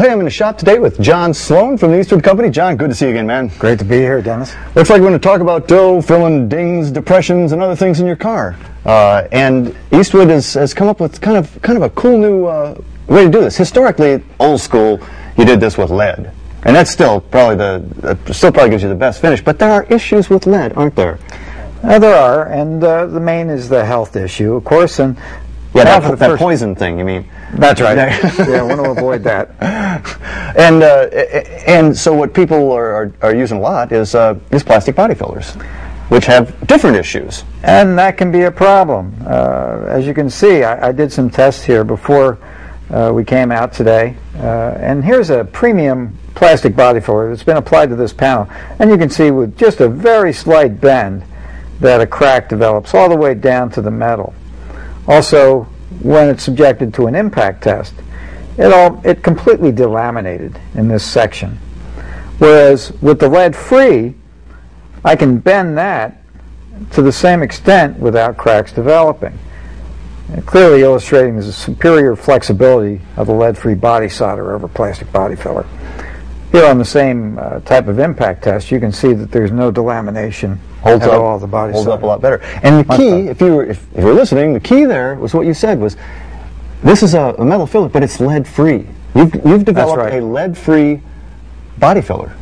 Well, hey, I'm in the shop today with John Sloan from the Eastwood Company. John, good to see you again, man. Great to be here, Dennis. Looks like we're going to talk about dough, filling dings, depressions, and other things in your car. Uh, and Eastwood has, has come up with kind of kind of a cool new uh, way to do this. Historically, old school, you did this with lead, and that's still probably the uh, still probably gives you the best finish. But there are issues with lead, aren't there? Uh, there are, and uh, the main is the health issue, of course. And Yeah, that, that poison thing. You mean? That's right. yeah, I want to avoid that. And uh, and so what people are, are, are using a lot is uh, is plastic body fillers, which have different issues. And that can be a problem. Uh, as you can see, I, I did some tests here before uh, we came out today. Uh, and here's a premium plastic body filler that's been applied to this panel. And you can see with just a very slight bend that a crack develops all the way down to the metal. Also, when it's subjected to an impact test, it, all, it completely delaminated in this section. Whereas with the lead free, I can bend that to the same extent without cracks developing. Clearly illustrating the superior flexibility of the lead-free body solder over plastic body filler. Here on the same uh, type of impact test, you can see that there's no delamination holds at up, all. The body holds up a lot better. And the key, if you were if, if you were listening, the key there was what you said was this is a, a metal filler, but it's lead free. You've you've developed right. a lead free body filler.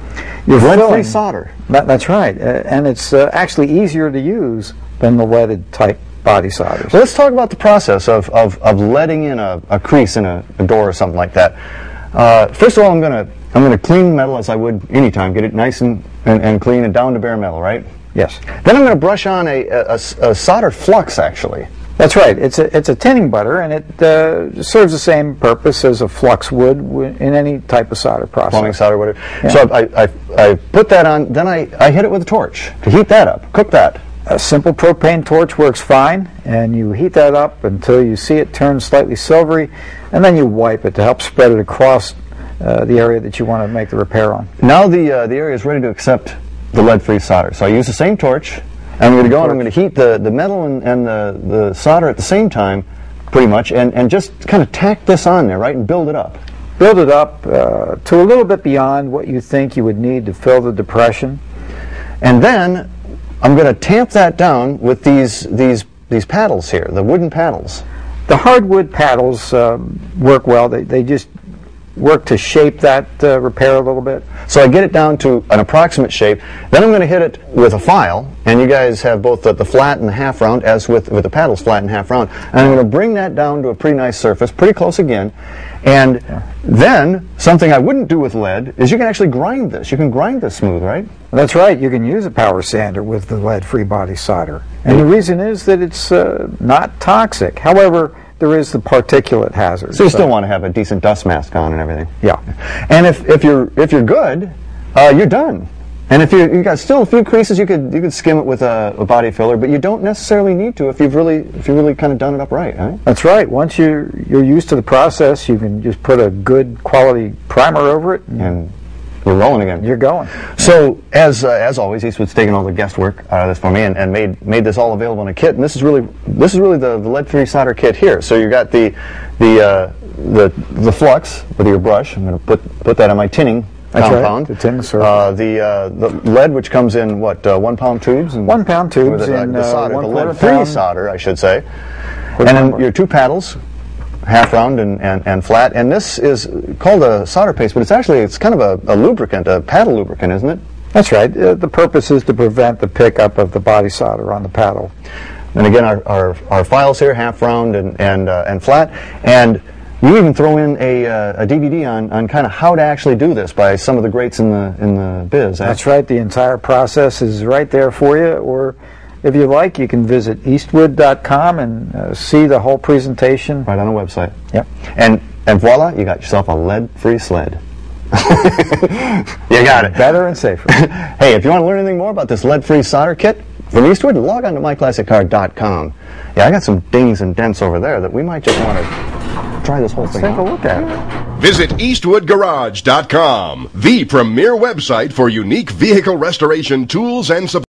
You're lead free solder. That, that's right, uh, and it's uh, actually easier to use than the leaded type body solders. So let's talk about the process of, of, of letting in a, a crease in a, a door or something like that. Uh, first of all, I'm gonna I'm gonna clean metal as I would anytime, get it nice and, and, and clean and down to bare metal, right? Yes, Then I'm gonna brush on a, a, a- solder flux actually. that's right. It's a it's a tinning butter, and it uh, serves the same purpose as a flux would in any type of solder process. plumbing solder, whatever. So I, I, I put that on, then I, I hit it with a torch to heat that up, cook that. A simple propane torch works fine, and you heat that up until you see it turn slightly silvery, and then you wipe it to help spread it across uh, the area that you want to make the repair on. Now the, uh, the area is ready to accept the lead-free solder. So I use the same torch, and I'm going to go and I'm going to heat the, the metal and, and the, the solder at the same time, pretty much, and, and just kind of tack this on there, right, and build it up. Build it up uh, to a little bit beyond what you think you would need to fill the depression. And then I'm going to tamp that down with these, these, these paddles here, the wooden paddles. The hardwood paddles um, work well. They, they just work to shape that uh, repair a little bit. So I get it down to an approximate shape. Then I'm going to hit it with a file, and you guys have both the, the flat and the half round, as with, with the paddles, flat and half round. And I'm going to bring that down to a pretty nice surface, pretty close again. And then, something I wouldn't do with lead is you can actually grind this. You can grind this smooth, right? That's right. You can use a power sander with the lead-free body solder, and the reason is that it's uh, not toxic. However, there is the particulate hazard. So you still want to have a decent dust mask on and everything. yeah. And if, if you're if you're good, uh, you're done. And if you you got still a few creases, you could you could skim it with a, a body filler, but you don't necessarily need to if you've really if you've really kind of done it up right, right? That's right. Once you're you're used to the process, you can just put a good quality primer over it, and And we're rolling again. you're going. So as uh, as always, Eastwood's taken all the guesswork out of this for me and, and made made this all available in a kit. And this is really this is really the, the lead-free solder kit here. So you got the the uh, the the flux with your brush. I'm going to put put that on my tinning That's right, compound. the tin circle. Uh, the uh, the lead, which comes in what uh, one pound tubes. And One pound tubes the, in, the uh, solder, one the lead-free solder, I should say. And then your two paddles, half round and, and, and flat. And this is called a solder paste, but it's actually it's kind of a, a lubricant, a paddle lubricant, isn't it? That's right. Uh, the purpose is to prevent the pickup of the body solder on the paddle. And again, our, our, our files here, half round and, and, uh, and flat. And we even throw in a, uh, a DVD on, on kind of how to actually do this by some of the greats in the, in the biz. eh? That's right. The entire process is right there for you. Or if you like, you can visit eastwood.com and uh, see the whole presentation. Right on the website. Yep. And, and voila, you got yourself a lead-free sled. you got it. Better and safer. hey, if you want to learn anything more about this lead-free solder kit from Eastwood, log on to myclassiccar.com. Yeah, I got some dings and dents over there that we might just want to try this whole Let's thing take a look at it. Visit EastwoodGarage.com, the premier website for unique vehicle restoration tools and supplies.